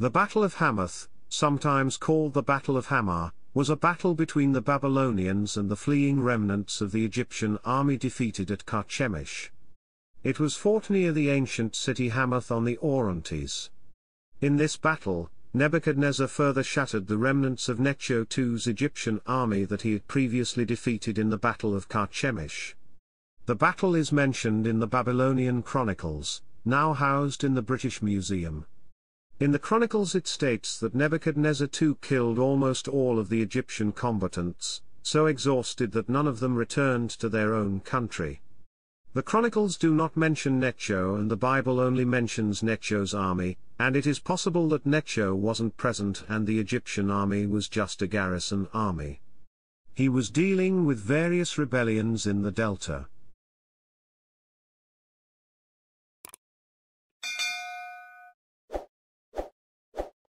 The Battle of Hamath, sometimes called the Battle of Hama, was a battle between the Babylonians and the fleeing remnants of the Egyptian army defeated at Carchemish. It was fought near the ancient city Hamath on the Orontes. In this battle, Nebuchadnezzar further shattered the remnants of Necho II's Egyptian army that he had previously defeated in the Battle of Carchemish. The battle is mentioned in the Babylonian Chronicles, now housed in the British Museum. In the Chronicles it states that Nebuchadnezzar II killed almost all of the Egyptian combatants, so exhausted that none of them returned to their own country. The Chronicles do not mention Necho and the Bible only mentions Necho's army, and it is possible that Necho wasn't present and the Egyptian army was just a garrison army. He was dealing with various rebellions in the Delta.